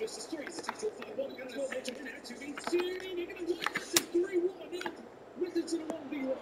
With it to the 1v1.